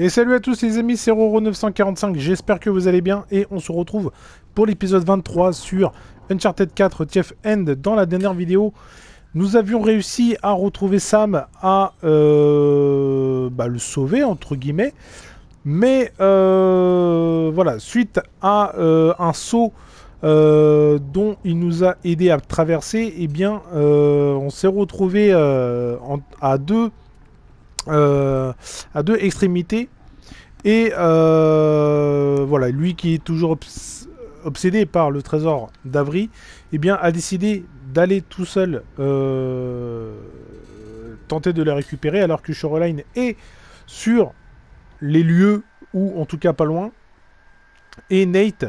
Et salut à tous les amis, c'est Roro945, j'espère que vous allez bien et on se retrouve pour l'épisode 23 sur Uncharted 4 TF End. Dans la dernière vidéo, nous avions réussi à retrouver Sam, à euh, bah, le sauver entre guillemets. Mais euh, voilà, suite à euh, un saut dont il nous a aidé à traverser, eh bien on s'est retrouvé à deux à deux extrémités. Et euh, voilà, lui qui est toujours obsédé par le trésor d'Avry, eh bien, a décidé d'aller tout seul euh, tenter de les récupérer, alors que Shoreline est sur les lieux, ou en tout cas pas loin. Et Nate,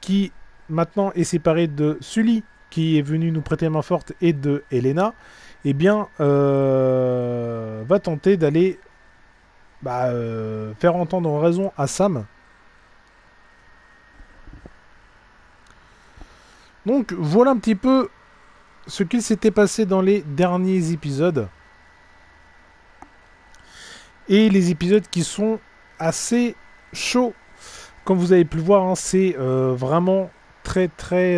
qui maintenant est séparé de Sully, qui est venu nous prêter main forte, et de Elena, eh bien, euh, va tenter d'aller bah, euh, faire entendre raison à Sam. Donc voilà un petit peu ce qu'il s'était passé dans les derniers épisodes. Et les épisodes qui sont assez chauds. Comme vous avez pu le voir, hein, c'est euh, vraiment très très...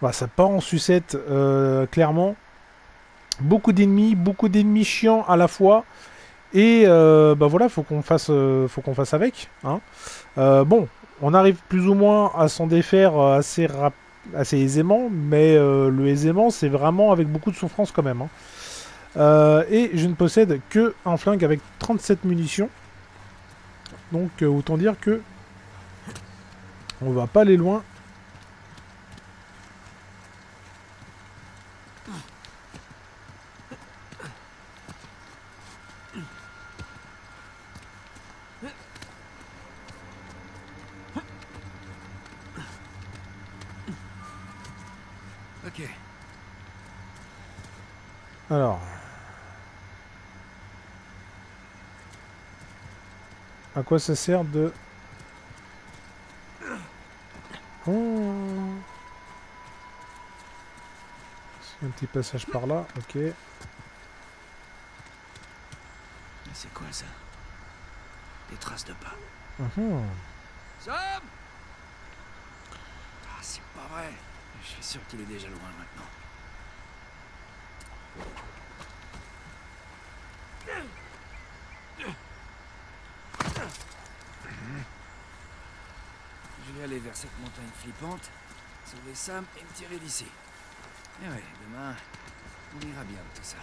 Bah, ça part en sucette, euh, clairement. Beaucoup d'ennemis, beaucoup d'ennemis chiants à la fois. Et euh, bah voilà, faut qu'on fasse, euh, faut qu'on fasse avec. Hein. bon, on arrive plus ou moins à s'en défaire assez, assez aisément, mais le aisément, c'est vraiment avec beaucoup de souffrance quand même. Hein. et je ne possède que un flingue avec 37 munitions. Donc autant dire que on va pas aller loin Alors. À quoi ça sert de... petit passage par là, ok. C'est quoi ça? Des traces de pas. Uh -huh. Sam Ah, c'est pas vrai. Je suis sûr qu'il est déjà loin maintenant. Je vais aller vers cette montagne flippante, sauver Sam et me tirer d'ici. Eh ouais, demain, on ira bien tout ça.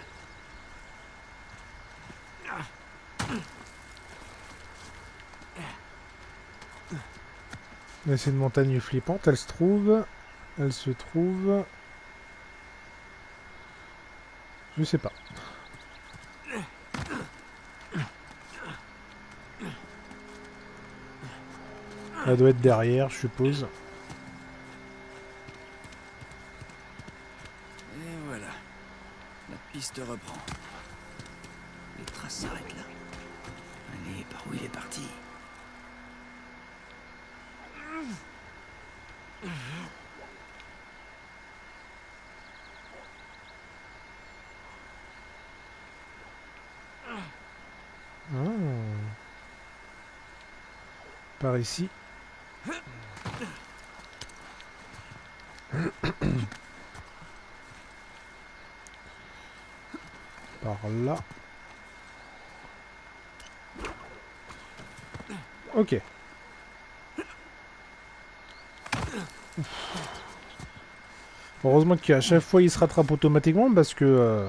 c'est une montagne flippante, elle se trouve... Elle se trouve... Je sais pas. Elle doit être derrière, je suppose. Et voilà. La piste reprend. Les traces s'arrêtent là. Allez, parti Par ici. Par là. Ok. Heureusement qu'à chaque fois il se rattrape automatiquement parce que euh,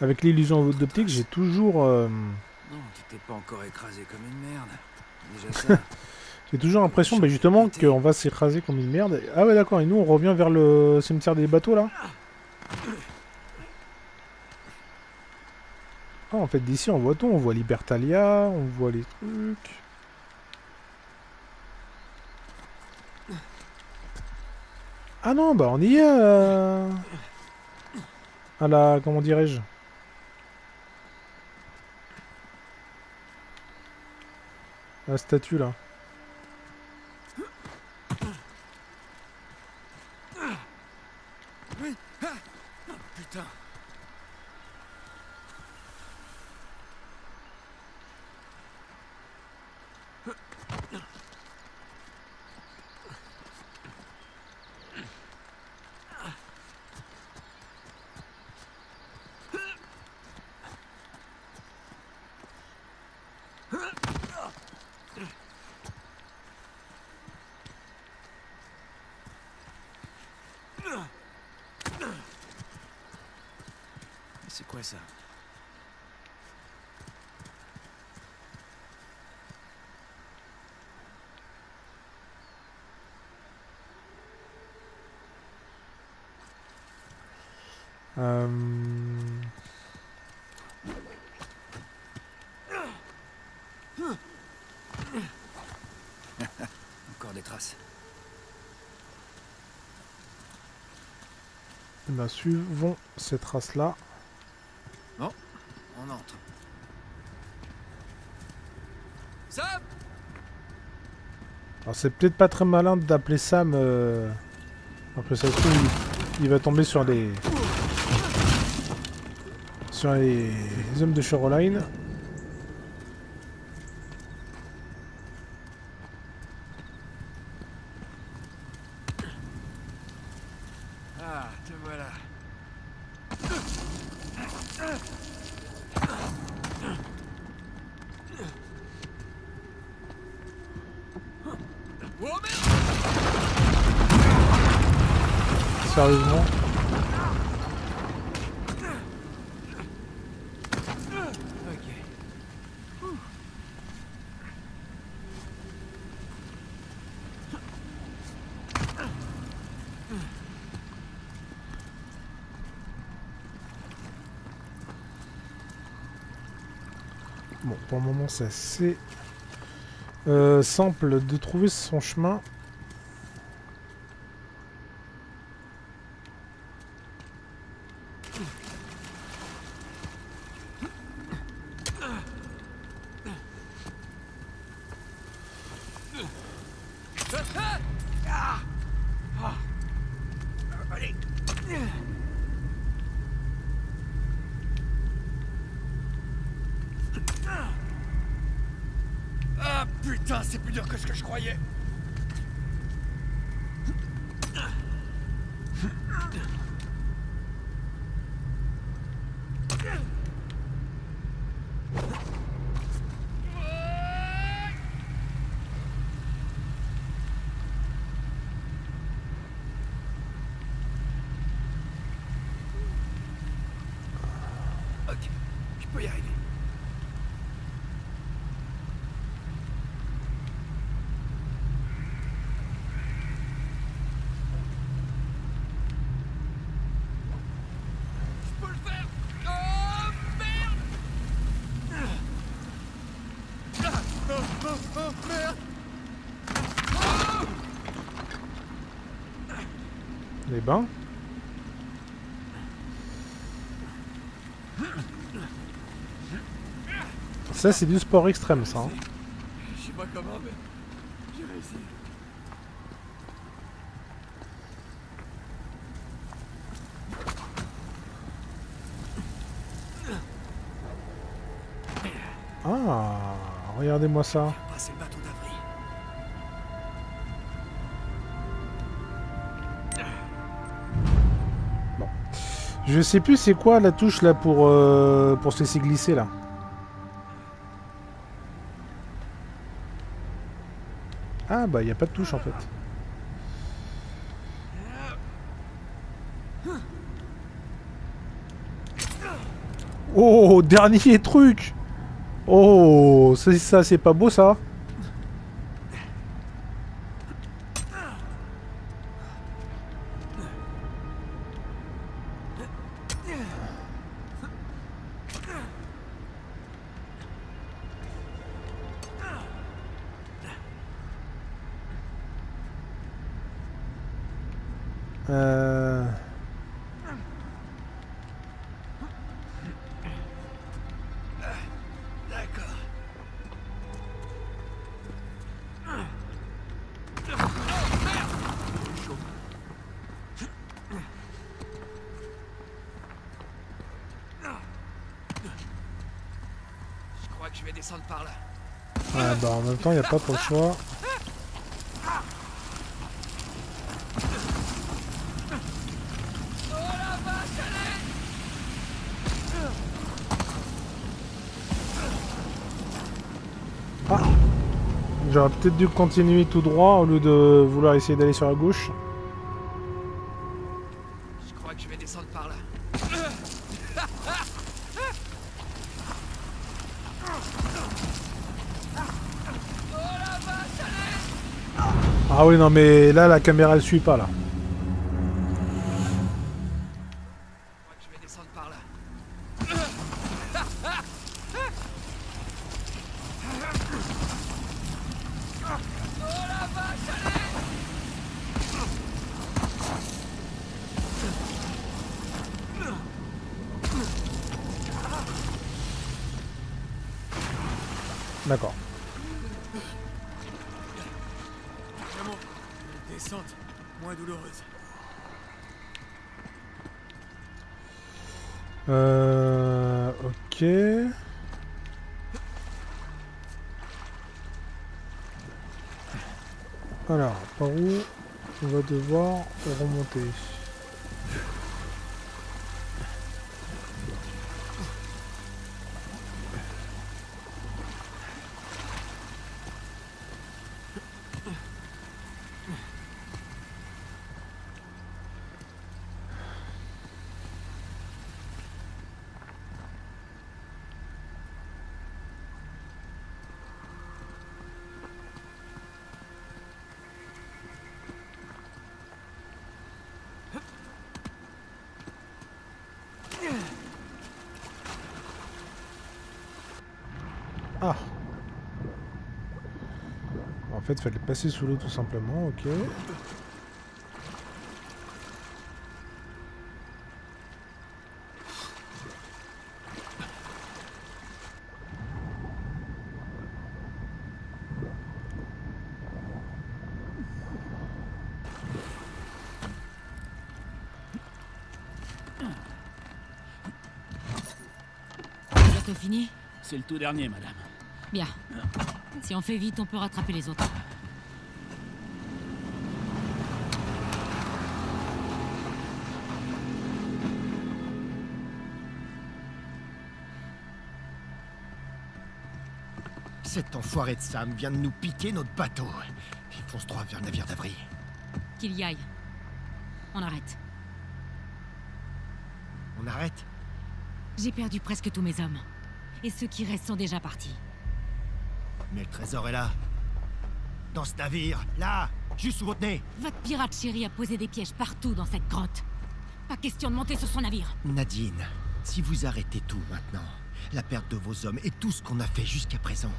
avec l'illusion d'optique j'ai toujours... Euh, non, tu t'es pas encore écrasé comme une merde. J'ai toujours l'impression bah, justement qu'on va s'écraser comme une merde. Ah ouais d'accord, et nous on revient vers le cimetière des bateaux là? Ah en fait d'ici on voit tout, on voit Libertalia, on voit les trucs. Ah non bah on y est euh... À la... comment dirais-je? La statue là. putain. Quoi ça Euh... Encore des traces. Eh ben, suivons ces traces-là. Sam Alors c'est peut-être pas très malin d'appeler Sam. Euh... Après ça il va tomber sur les... Sur les, les hommes de Shoreline. Ah, te voilà. Oh merde Sérieusement. Bon, pour le moment, c'est assez euh, simple de trouver son chemin. Ah Ah. Allez Ah c'est plus dur que ce que je croyais Ok, je peux y arriver. Je peux le faire Oh merde Ah, oh, oh, oh, merde Oh Ça, c'est du sport extrême, ça. hein. Je sais pas comment, mais j'ai réussi. Ah, regardez-moi ça. Je sais plus c'est quoi la touche là pour, euh, pour se laisser glisser là. Ah bah il a pas de touche en fait. Oh, dernier truc Oh, ça, ça c'est pas beau ça je vais descendre par là. Ouais, bah en même temps, il a pas trop le choix. Ah J'aurais peut-être dû continuer tout droit au lieu de vouloir essayer d'aller sur la gauche. Je crois que je vais descendre par là. Ah oui, non, mais là, la caméra, elle suit pas, là. D'accord. Euh... Ok. Alors, par où on va devoir remonter? Fait, fallait passer sous l'eau tout simplement, ok. C'est le tout dernier, madame. Bien. Si on fait vite, on peut rattraper les autres. Cet enfoiré de Sam vient de nous piquer notre bateau. Il fonce droit vers le navire d'abri. Qu'il y aille. On arrête. On arrête? J'ai perdu presque tous mes hommes. Et ceux qui restent sont déjà partis. Mais le trésor est là. Dans ce navire, là, juste sous votre nez. Votre pirate chéri a posé des pièges partout dans cette grotte. Pas question de monter sur son navire. Nadine, si vous arrêtez tout maintenant, la perte de vos hommes et tout ce qu'on a fait jusqu'à présent,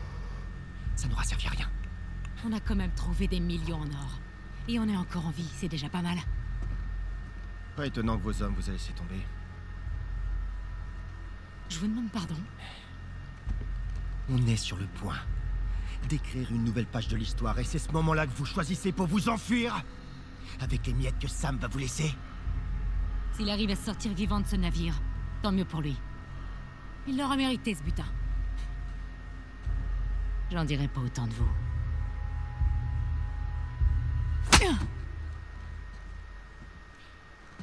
ça n'aura servi à rien. On a quand même trouvé des millions en or. Et on est encore en vie, c'est déjà pas mal. Pas étonnant que vos hommes vous aient laissé tomber. Je vous demande pardon. On est sur le point d'écrire une nouvelle page de l'histoire et c'est ce moment-là que vous choisissez pour vous enfuir Avec les miettes que Sam va vous laisser S'il arrive à sortir vivant de ce navire, tant mieux pour lui. Il l'aura mérité ce butin. J'en dirai pas autant de vous.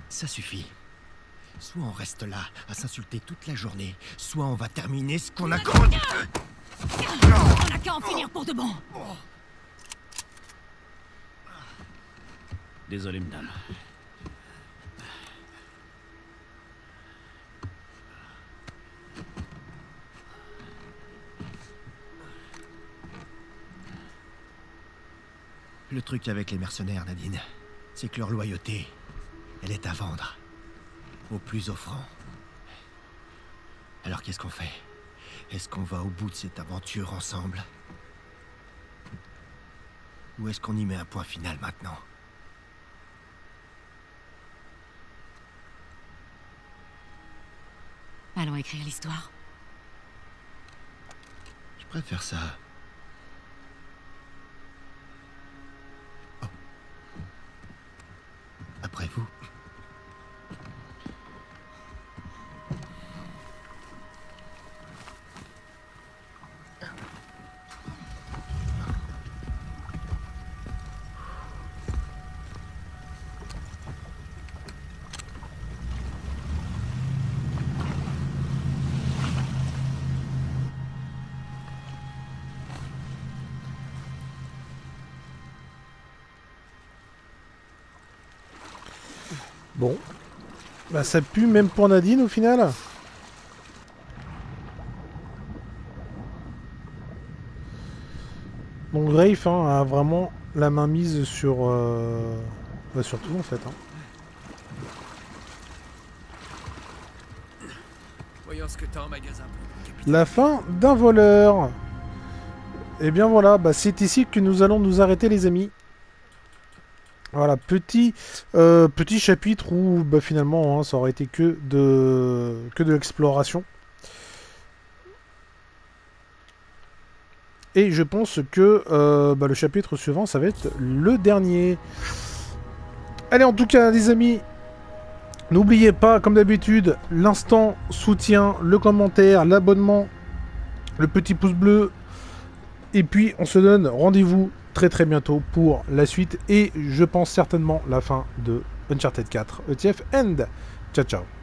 Ça suffit. Soit on reste là à s'insulter toute la journée, soit on va terminer ce qu'on a commencé. On n'a qu'à en finir pour de bon. Désolé, madame. Le truc avec les mercenaires, Nadine, c'est que leur loyauté, elle est à vendre. Au plus offrant. Alors qu'est-ce qu'on fait? Est-ce qu'on va au bout de cette aventure ensemble? Ou est-ce qu'on y met un point final maintenant? Allons écrire l'histoire. Je préfère ça. Vous. Bon. Bah ça pue même pour Nadine au final. Donc Rafe hein, a vraiment la main mise sur, euh, bah, sur tout en fait. hein. Voyons ce que t'as en magasin. La fin d'un voleur. Et bien voilà, bah, c'est ici que nous allons nous arrêter les amis. Voilà, petit, euh, petit chapitre où bah, finalement hein, ça aurait été que de, que de l'exploration. Et je pense que euh, bah, le chapitre suivant, ça va être le dernier. Allez, en tout cas, les amis, n'oubliez pas, comme d'habitude, l'instant soutien, le commentaire, l'abonnement, le petit pouce bleu. Et puis, on se donne rendez-vous très très bientôt pour la suite et je pense certainement la fin de Uncharted 4 ETF End. Ciao ciao